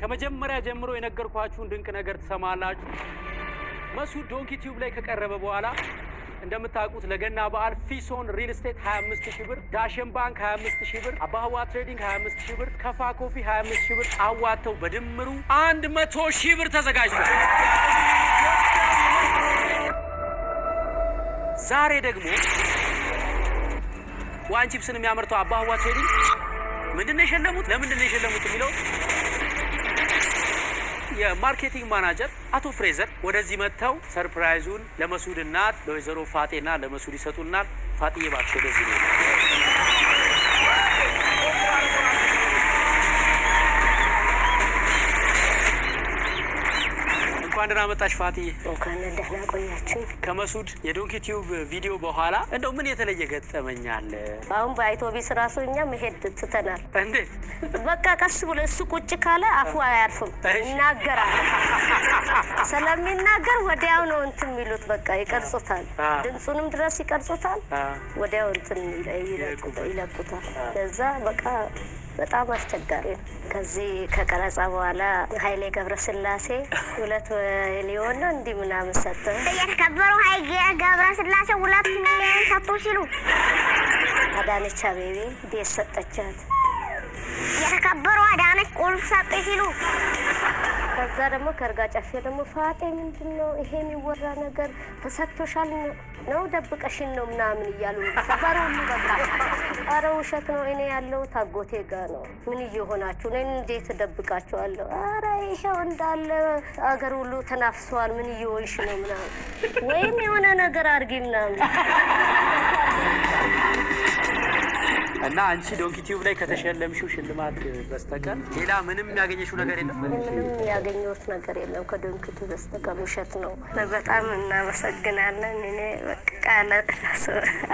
ከመጀመሪያ ጀምሮ የነገርኳችሁን ድንቅ ነገር ትሰማላችሁ። መሱድ ዶንኪ ቲዩብ ላይ ከቀረበ በኋላ እንደምታውቁት ለገና በዓል ፊሶን ሪል ስቴት 25 ሺህ ብር፣ ዳሽን ባንክ 25 ሺህ ብር፣ አባህዋ ትሬዲንግ 25 ሺህ ብር፣ ከፋ ኮፊ 25 ሺህ ብር አዋጥተው በድምሩ 100 ሺህ ብር ተዘጋጅቷል። ዛሬ ደግሞ ዋን ቺፕስን የሚያመርተው አባህዋ ትሬዲንግ ምንድን ነው የሸለሙት? ለምንድን ነው የሸለሙት የሚለው የ marketing manager አቶ ፍሬዘር ወደዚህ መጥተው surprise ኡን ለመሱድ እናት ለወይዘሮ ፋጤና ለመሱድ ይሰጡናል። ፋጤ እባክሽ ወደዚህ ነው። እንኳን ደህና መጣሽ ፋጤ። እንኳን ደህና ቆያችሁ። ከመሱድ የዶንኪ ቲዩብ ቪዲዮ በኋላ እንደው ምን የተለየ ገጠመኝ አለ? አሁን በአውቶቢስ ራሱ እኛ መሄድ ትተናል። እንዴት በቃ ቀስ ብሎ እሱ ቁጭ ካለ አፉ አያርፍም፣ ይናገራል። ስለሚናገር ወዲያው ነው እንትን የሚሉት በቃ ይቀርጹታል። ድምፁንም ድረስ ይቀርጹታል፣ ወዲያው እንትን ይለ- ይለቁታል። ይለቁታል። ከዛ በቃ በጣም አስቸጋሪ ነው። ከዚህ ከቀረጻ በኋላ ኃይሌ ገብረስላሴ ሁለት ሚሊዮን እንዲህ ምናምን ሰጠ። የተከበሩ ኃይሌ ገብረስላሴ ሁለት ሚሊዮን ሰጡ ሲሉ አዳነች አቤቤ ቤት ሰጠቻት። የተከበሩ አዳነች ቁልፍ ሰጡ ሲሉ ከዛ ደግሞ ከእርጋ ጨፌ ደግሞ ፋጤ ምንድን ነው ይሄ የሚወራ ነገር ተሰጥቶሻል ነው? ደብቀሽን ነው ምናምን እያሉ ሁሉ በቃ አረ ውሸት ነው እኔ ያለው ታጎቴ ጋ ነው። ምን እየሆናችሁ እኔን እንዴት እደብቃችኋለሁ? አረ ይሄው እንዳለ አገር ሁሉ ተናፍሰዋል ምን እየሆንሽ ነው ምናምን? ወይም የሆነ ነገር አድርጊ ምናምን እና አንቺ ዶንኪ ቲዩብ ላይ ከተሸለምሽው ሽልማት በስተቀር ሌላ ምንም ያገኘሽው ነገር የለም? ምንም ያገኘሁት ነገር የለም ከዶንኪ ቲዩብ በስተቀር ውሸት ነው በጣም እናመሰግናለን እኔ ቃላት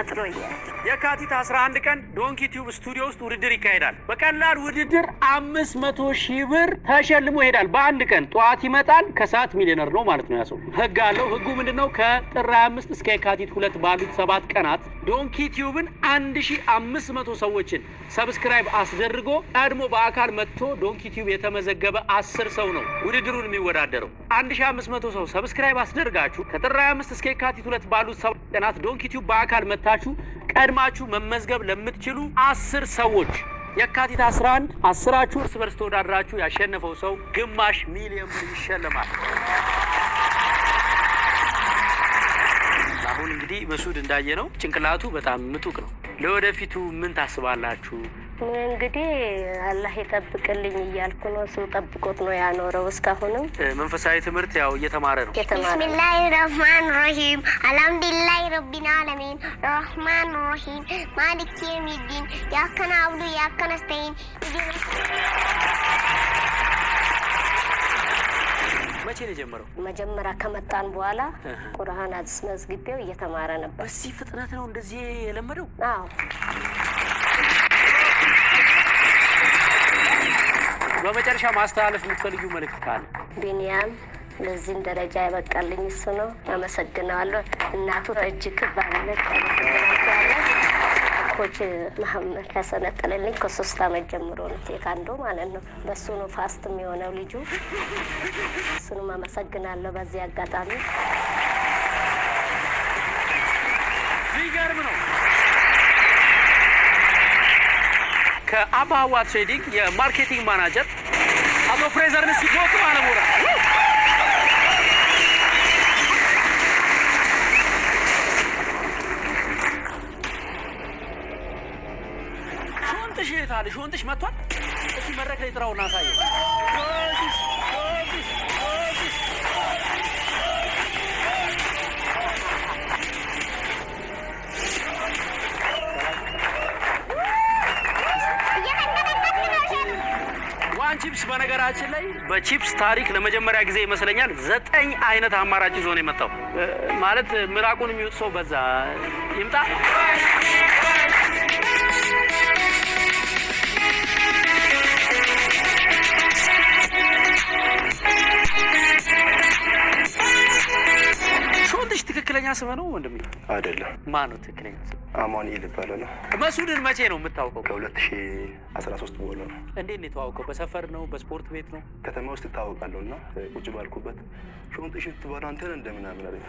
አጥሮኛል የካቲት 11 ቀን ዶንኪ ቲዩብ ስቱዲዮ ውስጥ ውድድር ይካሄዳል። በቀላል ውድድር አምስት መቶ ሺህ ብር ተሸልሞ ይሄዳል። በአንድ ቀን ጠዋት ይመጣል፣ ከሰዓት ሚሊዮነር ነው ማለት ነው። ያሰው ህግ አለው። ህጉ ምንድን ነው? ከጥር 25 እስከ የካቲት ሁለት ባሉት ሰባት ቀናት ዶንኪ ቲዩብን 1500 ሰዎችን subscribe አስደርጎ ቀድሞ በአካል መጥቶ ዶንኪ ቲዩብ የተመዘገበ አስር ሰው ነው ውድድሩን የሚወዳደረው። 1500 ሰው subscribe አስደርጋችሁ ከጥር 25 እስከ የካቲት ሁለት ባሉት ሰባት ቀናት ዶንኪ ቲዩብ በአካል መጥታችሁ ቀድማችሁ መመዝገብ ለምትችሉ አስር ሰዎች የካቲት 11 አስራችሁ እርስ በርስ ተወዳድራችሁ ያሸነፈው ሰው ግማሽ ሚሊዮን ብር ይሸለማል። አሁን እንግዲህ መሱድ እንዳየ ነው ጭንቅላቱ በጣም ምጡቅ ነው። ለወደፊቱ ምን ታስባላችሁ? እንግዲህ አላህ ይጠብቅልኝ እያልኩ ነው። እሱ ጠብቆት ነው ያኖረው እስካሁንም መንፈሳዊ ትምህርት ያው እየተማረ ነው። የተማረ ቢስሚላህ ረህማን ረሂም አልሐምዱሊላህ ረቢን አለሚን ረህማን ረሂም ማሊክ የሚዲን ያከነ አብዱ ያከነ ስተይን መቼ ነው የጀመረው? መጀመሪያ ከመጣን በኋላ ቁርአን አስመዝግቤው እየተማረ ነበር። በዚህ ፍጥነት ነው እንደዚህ የለመደው? አዎ በመጨረሻ ማስተላለፍ የምትፈልጊው መልእክት ካለ ቢንያም ለዚህም ደረጃ ያበቃልኝ እሱ ነው። አመሰግነዋለሁ። እናቱ እጅግ አመሰግናቸዋለሁ። coach መሐመድ ያሰለጠነልኝ ከሶስት አመት ጀምሮ ነው ቴኳንዶ ማለት ነው። በሱ ነው fast የሚሆነው ልጁ። አመሰግናለሁ በዚህ አጋጣሚ። ሚገርም ነው። ከአባዋ ትሬዲንግ የ marketing manager አቶ ፍሬዘርን ሲፎቱ አለሞራ ሾንጥሽ የት አለ? ሾንጥሽ መጥቷል። እስኪ መድረክ ላይ ጥራውና አሳየው። ሾንጥሽ፣ ሾንጥሽ፣ ሾንጥሽ። ዋን ቺፕስ በነገራችን ላይ በቺፕስ ታሪክ ለመጀመሪያ ጊዜ ይመስለኛል ዘጠኝ አይነት አማራጭ ይዞ ነው የመጣው። ማለት ምራቁን የሚውጥ ሰው በዛ ይምጣ። ሾንትሽ ትክክለኛ ስምህ ነው ወንድሜ? አይደለም ማን ነው ትክክለኛ ስም? አማኑኤል ይባላል መሱድን መቼ ነው የምታውቀው? ከ2013 በኋላ ነው እንዴት ነው የተዋወቀው? በሰፈር ነው? በስፖርት ቤት ነው? ከተማ ውስጥ እታወቃለሁ እና ቁጭ ባልኩበት ሾንጥ ሽት ባለ አንተን እንደምናምን አለኝ።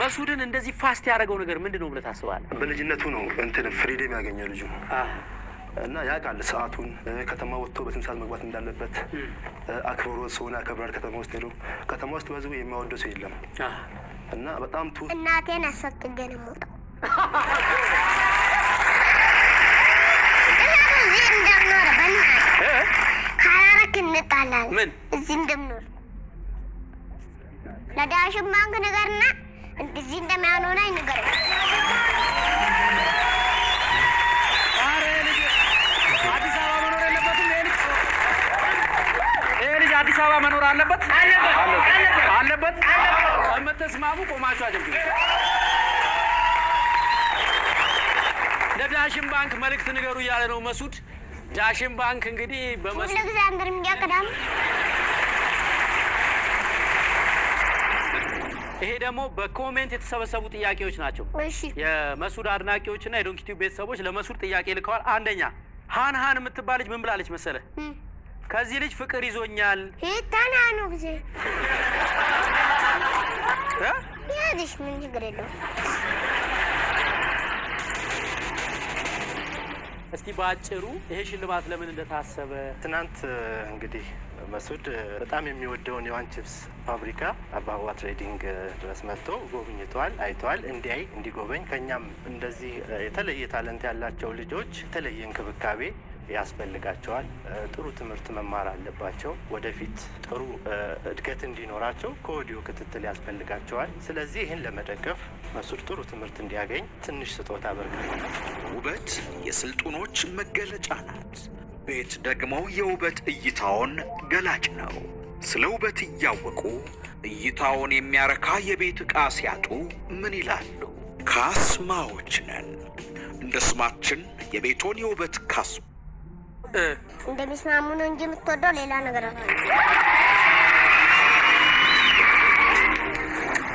መሱድን እንደዚህ fast ያደረገው ነገር ምንድን ነው ብለህ ታስባለህ? በልጅነቱ ነው እንትን freedom ያገኘ ልጁ እና ያውቃል ሰዓቱን ከተማ ወጥቶ በስንት ሰዓት መግባት እንዳለበት አክብሮት ሰውን ያከብራል። ከተማ ውስጥ ሄዶ ከተማ ውስጥ በህዝቡ የሚያወደው ሰው የለም እና በጣም ቱ እናቴን አሰቅገን ካላረክ እንጣላለን። ምን እዚህ እንደምኖር ለዳሽን ባንክ ንገርና እዚህ እንደሚያኖረኝ ንገር። ኧረ ይሄ ልጅ አዲስ አበባ መኖር የለበትም። ይሄ ልጅ ይሄ ልጅ አዲስ አበባ መኖር አለበት አለበት። የምትስማሙ ቆማችሁ አጨብጭቡ። ለዳሽን ባንክ መልእክት ንገሩ እያለ ነው መሱድ። ዳሽን ባንክ እንግዲህ በመሱ ሁሉ ጊዜ አንተን እንዲያቀዳም ይሄ ደግሞ በ comment የተሰበሰቡ ጥያቄዎች ናቸው። እሺ የመሱድ አድናቂዎችና የዶንኪ ቲዩብ ቤተሰቦች ለመሱድ ጥያቄ ልከዋል። አንደኛ ሃን ሃን የምትባል ልጅ ምን ብላለች መሰለ? ከዚህ ልጅ ፍቅር ይዞኛል ነው ጊዜ እ? ያዝሽ ምን ችግር የለውም። እስቲ በአጭሩ ይሄ ሽልማት ለምን እንደታሰበ ትናንት እንግዲህ መሱድ በጣም የሚወደውን የዋን ቺፕስ ፋብሪካ አባዋ ትሬዲንግ ድረስ መጥቶ ጎብኝተዋል፣ አይተዋል። እንዲያይ እንዲጎበኝ ከኛም እንደዚህ የተለየ ታለንት ያላቸው ልጆች የተለየ እንክብካቤ ያስፈልጋቸዋል። ጥሩ ትምህርት መማር አለባቸው። ወደፊት ጥሩ እድገት እንዲኖራቸው ከወዲሁ ክትትል ያስፈልጋቸዋል። ስለዚህ ይህን ለመደገፍ መሱድ ጥሩ ትምህርት እንዲያገኝ ትንሽ ስጦታ አበርክተናል። ውበት የስልጡኖች መገለጫ ናት። ቤት ደግሞ የውበት እይታውን ገላጭ ነው። ስለ ውበት እያወቁ እይታውን የሚያረካ የቤት ዕቃ ሲያጡ ምን ይላሉ? ካስማዎች ነን። እንደ ስማችን የቤቶን የውበት ካስማ፣ እንደሚስማሙ ነው እንጂ የምትወደው ሌላ ነገር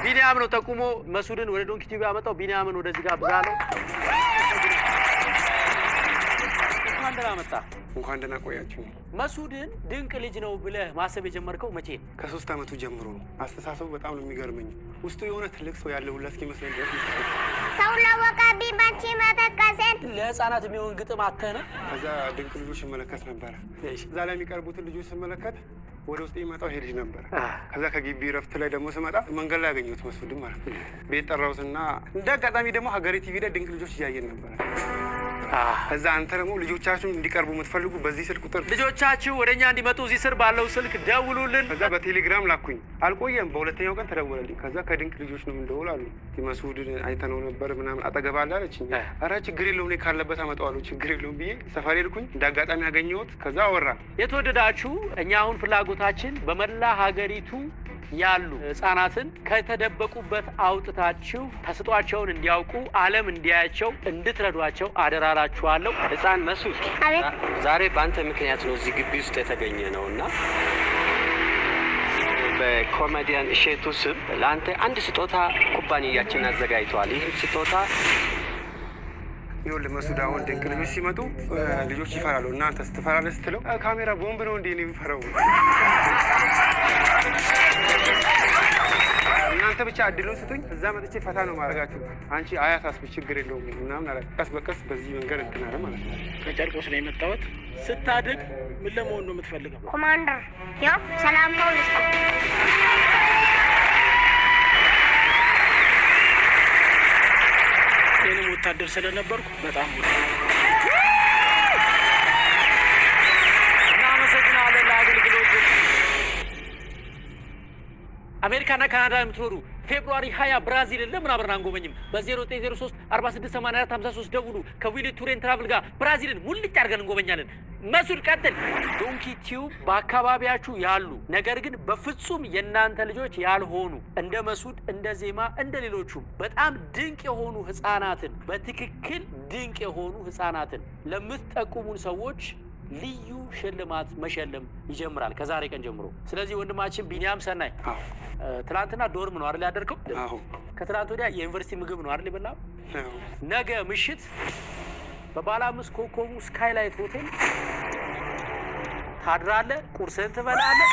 ቢኒያም ነው ጠቁሞ መሱድን ወደ ዶንኪ ቲቪ ያመጣው። ቢኒያምን ወደዚህ ጋር ብዛለው። እንኳን ደህና መጣ። እንኳን ደህና ቆያችሁ። መሱድን ድንቅ ልጅ ነው ብለህ ማሰብ የጀመርከው መቼ ነው? ከሶስት ዓመቱ ጀምሮ ነው። አስተሳሰቡ በጣም ነው የሚገርመኝ። ውስጡ የሆነ ትልቅ ሰው ያለ ሁላ እስኪመስለኝ ድረስ ሰው ላወቀብኝ ባንቺ መጠቀሴን ለህፃናት የሚሆን ግጥም አተህ ነው? ከዛ ድንቅ ልጆች ስመለከት ነበረ። እዛ ላይ የሚቀርቡትን ልጆች ስመለከት ወደ ውስጥ የሚመጣው ይሄ ልጅ ነበረ። ከዛ ከግቢ ረፍት ላይ ደግሞ ስመጣ መንገድ ላይ ያገኘሁት መስፍድም ማለት ነው። ቤት ጠራሁትና እንደ አጋጣሚ ደግሞ ሀገሬ ቲቪ ላይ ድንቅ ልጆች እያየን ነበረ። ከዛ አንተ ደግሞ ልጆቻችሁን እንዲቀርቡ የምትፈልጉ በዚህ ስልክ ቁጥር ልጆቻችሁ ወደ እኛ እንዲመጡ እዚህ ስር ባለው ስልክ ደውሉልን። ከዛ በቴሌግራም ላኩኝ። አልቆየም፣ በሁለተኛው ቀን ተደወለልኝ። ከዛ ከድንቅ ልጆች ነው የምንደውል አሉ። መስዑድን አይተነው ነበር ምናምን አጠገብ አለ አለችኝ። ኧረ ችግር የለውም እኔ ካለበት አመጣዋለሁ ችግር የለውም ብዬ ሰፈር ሄድኩኝ። እንደ አጋጣሚ ያገኘሁት ከዛ አወራ የተወደዳችሁ እኛ አሁን ፍላጎታችን በመላ ሀገሪቱ ያሉ ህጻናትን ከተደበቁበት አውጥታችሁ ተስጧቸውን እንዲያውቁ ዓለም እንዲያያቸው እንድትረዷቸው አደራላችኋለሁ። ህፃን መሱድ አቤት ዛሬ በአንተ ምክንያት ነው እዚህ ግቢ ውስጥ የተገኘ ነው እና በኮሜዲያን እሼቱ ስም ለአንተ አንድ ስጦታ ኩባንያችን አዘጋጅተዋል። ይህም ስጦታ ይኸውልህ መስዑድ፣ አሁን ድንቅ ልጆች ሲመጡ ልጆች ይፈራሉ። እናንተ ስትፈራለህ ስትለው ካሜራ ቦምብ ነው እንዴ ነው የሚፈራው? ብቻ እድሉን ስጡኝ፣ እዛ መጥቼ ፈታ ነው ማድረጋችሁ። አንቺ አያት አስቢ ችግር የለውም ምናምን አለ። ቀስ በቀስ በዚህ መንገድ እንትን አለ ማለት ነው። ከጨርቆስ ነው የመጣሁት። ስታድግ ምን ለመሆን ነው የምትፈልገው? ኮማንደር ያው ሰላም ነው ልስጥ እኔም ወታደር ስለነበርኩ በጣም እናመሰግናለን ለአገልግሎት። አሜሪካና ካናዳ የምትኖሩ February 20 ብራዚልን ለምን አብረን አንጎበኝም? በ0903 4684 53 ደውሉ። ከዊሊ ቱሬን ትራቭል ጋር ብራዚልን ሙልጭ አድርገን እንጎበኛለን። መሱድ ቀጥል። ዶንኪ ቲዩብ በአካባቢያችሁ ያሉ ነገር ግን በፍጹም የእናንተ ልጆች ያልሆኑ እንደ መሱድ፣ እንደ ዜማ፣ እንደ ሌሎቹም በጣም ድንቅ የሆኑ ህፃናትን በትክክል ድንቅ የሆኑ ህፃናትን ለምትጠቁሙን ሰዎች ልዩ ሽልማት መሸለም ይጀምራል ከዛሬ ቀን ጀምሮ። ስለዚህ ወንድማችን ቢኒያም ሰናይ ትናንትና dorm ነው አይደል ያደርገው? አዎ ከትናንት ወዲያ የዩኒቨርሲቲ ምግብ ነው አይደል የበላው? አዎ ነገ ምሽት በባለ አምስት ኮከቡ ስካይላይት ሆቴል ታድራለህ፣ ቁርስህን ትበላለህ።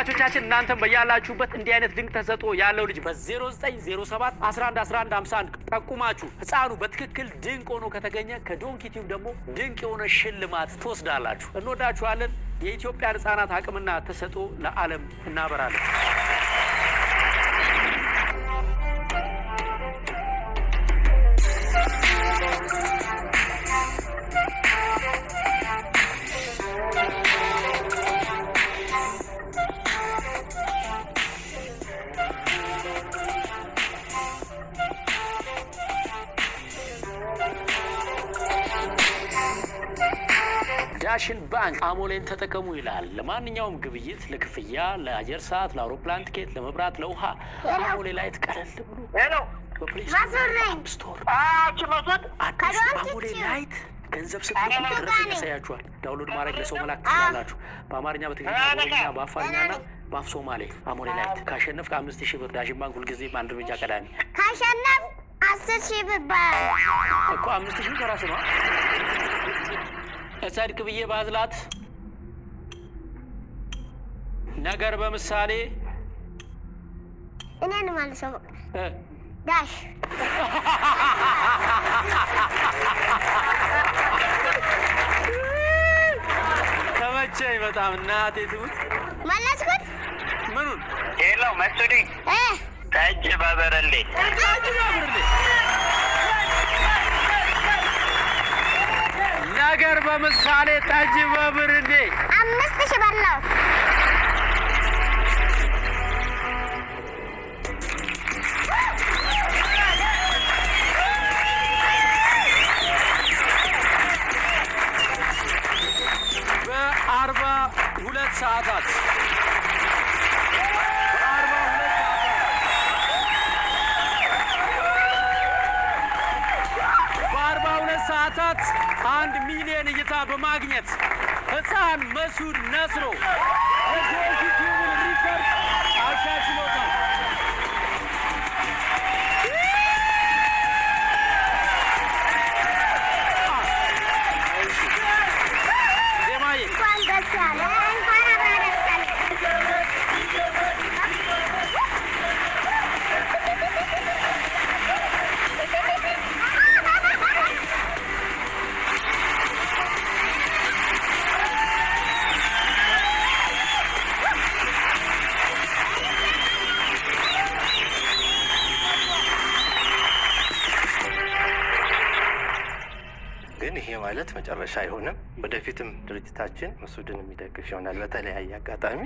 ተመልካቾቻችን እናንተም በያላችሁበት እንዲህ አይነት ድንቅ ተሰጥኦ ያለው ልጅ በ0907 11 11 51 ጠቁማችሁ ህፃኑ በትክክል ድንቅ ሆኖ ከተገኘ ከዶንኪ ቲዩብ ደግሞ ድንቅ የሆነ ሽልማት ትወስዳላችሁ። እንወዳችኋለን። የኢትዮጵያን ህፃናት አቅምና ተሰጥኦ ለዓለም እናበራለን። አሞሌን ተጠቀሙ ይላል። ለማንኛውም ግብይት፣ ለክፍያ፣ ለአየር ሰዓት፣ ለአውሮፕላን ቲኬት፣ ለመብራት፣ ለውሃ አሞሌ ላይት ቀለል ብሎ ስቶር አሞሌ ላይት ገንዘብ ስትልኩ ነኝ። ያሳያችኋል። download ማድረግ ለሰው መላክ ትችላላችሁ። በአማርኛ፣ በትግርኛ፣ በአፋርኛና በአፍ ሶማሌ አሞሌ ላይት ካሸነፍክ አምስት ሺህ ብር ዳሽን ባንክ ሁልጊዜም አንድ እርምጃ ቀዳሚ ካሸነፍክ አስር ሺህ ብር እኮ አምስት ሺህ ከራስ ነው እጸድቅ ብዬ ባዝላት። ነገር በምሳሌ እኔን መልሰው እ፣ ዳሽ ተመቸኝ በጣም እናቴ ትሙት መለስኩት? ምኑን? ሄሎ መሱዲ። እ ጠጅ በበረሌ ነገር በምሳሌ ጠጅ በብርሌ አምስት ሺህ በላው። በአርባ ሁለት ሰዓታት ሰዓታት አንድ ሚሊዮን እይታ በማግኘት ህፃን መሱድ ነስሮ የዩቲዩብን ሪከርድ አሻሽሎታል። ግን ይሄ ማለት መጨረሻ አይሆንም። ወደፊትም ድርጅታችን መሱድን የሚደግፍ ይሆናል በተለያየ አጋጣሚ።